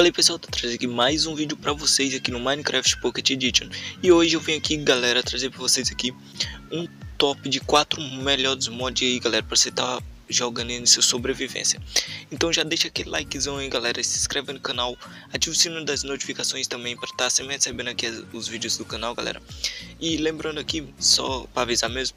Fala aí pessoal, tô trazendo aqui mais um vídeo pra vocês aqui no Minecraft Pocket Edition. E hoje eu vim aqui galera trazer pra vocês aqui um top de 4 melhores mods aí galera Pra você tá jogando aí sua sobrevivência. Então já deixa aquele likezão aí galera, se inscreve no canal Ativa o sino das notificações também pra estar tá sempre recebendo aqui os vídeos do canal galera. E lembrando aqui, só pra avisar mesmo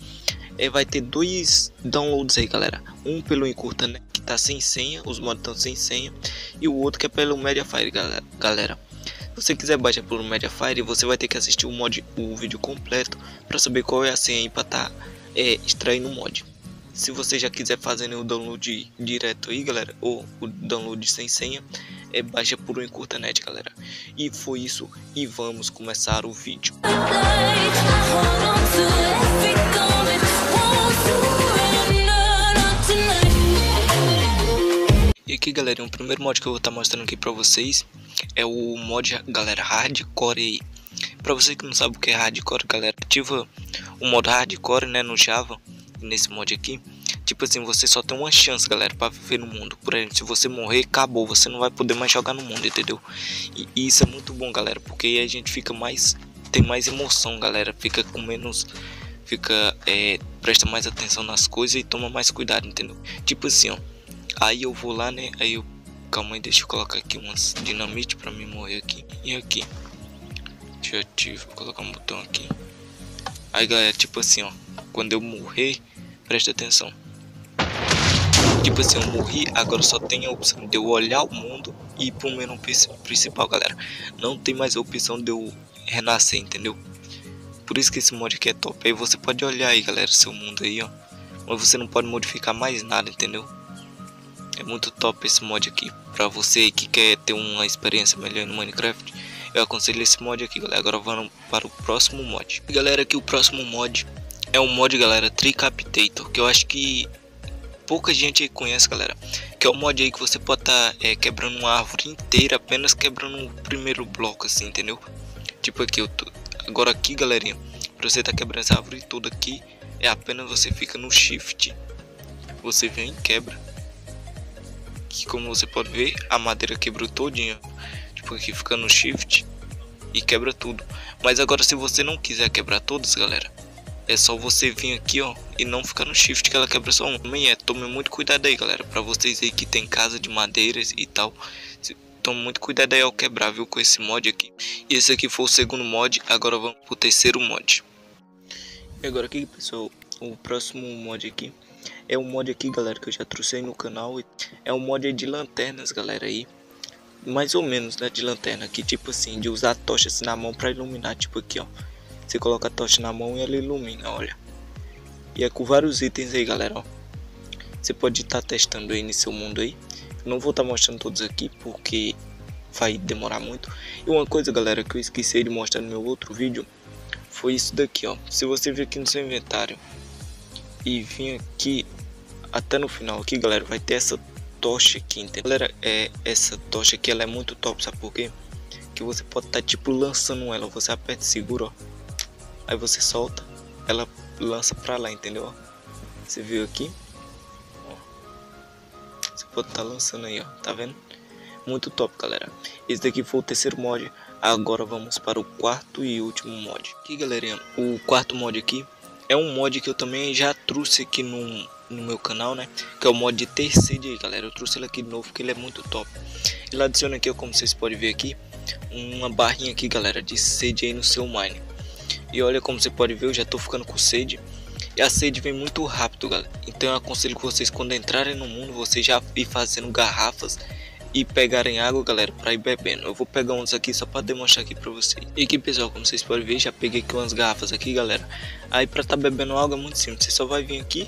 é, Vai ter dois downloads aí galera. Um pelo Encurta né tá sem senha, os mods estão sem senha. E o outro que é pelo Mediafire, galera. Se você quiser baixar pelo Mediafire, você vai ter que assistir o mod, o vídeo completo para saber qual é a senha para tá é, extraindo o mod. Se você já quiser fazer o download direto aí, galera, ou o download sem senha, é baixa por um Encurtanet, galera. E foi isso, e vamos começar o vídeo. Aqui galera, o primeiro mod que eu vou estar tá mostrando aqui pra vocês é o mod, galera, Hardcore. Pra você que não sabe o que é Hardcore, galera, ativa o modo Hardcore, né, no Java, nesse mod aqui. Tipo assim, você só tem uma chance, galera, pra viver no mundo. Por exemplo, se você morrer, acabou, você não vai poder mais jogar no mundo, entendeu? E, e isso é muito bom, galera, porque aí a gente fica mais, tem mais emoção, galera, fica com menos fica é, presta mais atenção nas coisas e toma mais cuidado, entendeu? Tipo assim, ó, Aí eu vou lá, né? Aí eu. Calma aí, deixa eu colocar aqui umas dinamite pra mim morrer aqui. E aqui. Deixa eu ativar, vou colocar um botão aqui. Aí galera, tipo assim, ó. Quando eu morrer, presta atenção. Tipo assim, eu morri, agora só tem a opção de eu olhar o mundo e ir pro menu principal, galera. Não tem mais a opção de eu renascer, entendeu? Por isso que esse mod aqui é top. Aí você pode olhar aí, galera, seu mundo aí, ó. Mas você não pode modificar mais nada, entendeu? É muito top esse mod aqui. Pra você que quer ter uma experiência melhor no Minecraft, eu aconselho esse mod aqui, galera. Agora vamos para o próximo mod. Galera, aqui o próximo mod é um mod, galera, Tricapitator, que eu acho que pouca gente conhece, galera. Que é o mod aí que você pode estar tá, é, quebrando uma árvore inteira, apenas quebrando o primeiro bloco, assim, entendeu? Tipo aqui, eu tô... agora aqui, galerinha, pra você tá quebrando essa árvore toda aqui, é apenas você fica no Shift. Você vem e quebra como você pode ver a madeira quebrou todinha. Tipo aqui fica no shift e quebra tudo. Mas agora se você não quiser quebrar todas galera é só você vir aqui ó e não ficar no shift que ela quebra só um também é tome muito cuidado aí galera para vocês aí que tem casa de madeiras e tal. Tome muito cuidado aí ao quebrar viu com esse mod aqui. E esse aqui foi o segundo mod agora vamos pro terceiro mod. E agora aqui pessoal o próximo mod aqui é um mod aqui, galera, que eu já trouxe no canal. É um mod de lanternas, galera, aí. Mais ou menos, né, de lanterna. Que tipo assim, de usar tochas na mão pra iluminar. Tipo aqui, ó. Você coloca a tocha na mão e ela ilumina, olha. E é com vários itens aí, galera, ó. Você pode estar tá testando aí no seu mundo aí. Eu não vou estar tá mostrando todos aqui, porque vai demorar muito. E uma coisa, galera, que eu esqueci de mostrar no meu outro vídeo. Foi isso daqui, ó. Se você vir aqui no seu inventário e vir aqui até no final aqui galera vai ter essa tocha aqui entendeu? galera é essa tocha aqui ela é muito top sabe por quê? Que você pode estar tá, tipo lançando ela você aperta e segura ó. Aí você solta ela lança para lá entendeu você viu aqui? Ó. você pode estar tá lançando aí ó tá vendo? Muito top galera. Esse daqui foi o terceiro mod. Agora vamos para o quarto e último mod. Aqui galerinha o quarto mod aqui é um mod que eu também já trouxe aqui no, no meu canal, né? Que é o mod de TCD, galera. Eu trouxe ele aqui de novo porque ele é muito top. Ele adiciona aqui, como vocês podem ver aqui, uma barrinha aqui, galera, de sede no seu mine. E olha como você pode ver, eu já tô ficando com sede. E a sede vem muito rápido, galera. Então eu aconselho que vocês, quando entrarem no mundo, vocês já ir fazendo garrafas e pegarem água, galera, para ir bebendo. Eu vou pegar uns aqui só para demonstrar aqui para vocês. E aqui, pessoal, como vocês podem ver, já peguei aqui umas garrafas aqui, galera. Aí para tá bebendo água é muito simples. Você só vai vir aqui,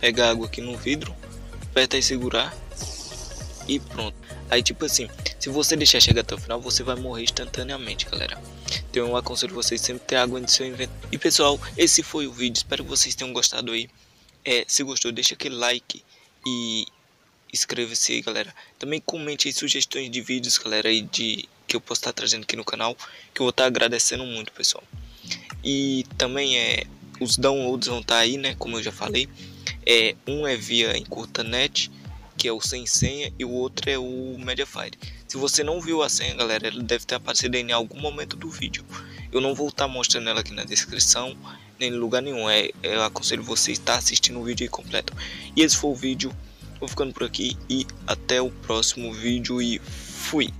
pegar água aqui no vidro, aperta e segurar e pronto. Aí tipo assim, se você deixar chegar até o final, você vai morrer instantaneamente, galera. Então eu aconselho vocês sempre ter água no seu inventário. E pessoal, esse foi o vídeo. Espero que vocês tenham gostado aí. É, se gostou, deixa aquele like e inscreva-se aí, galera. Também comente aí sugestões de vídeos, galera, aí de que eu posso estar trazendo aqui no canal, que eu vou estar agradecendo muito, pessoal. E também é os downloads vão estar aí, né, como eu já falei. É, um é via Encurtanet, que é o sem senha, e o outro é o Mediafire. Se você não viu a senha, galera, ela deve ter aparecido em algum momento do vídeo. Eu não vou estar mostrando ela aqui na descrição, nem em lugar nenhum. É, eu aconselho você a estar assistindo o vídeo completo. E esse foi o vídeo Vou ficando por aqui e até o próximo vídeo e fui!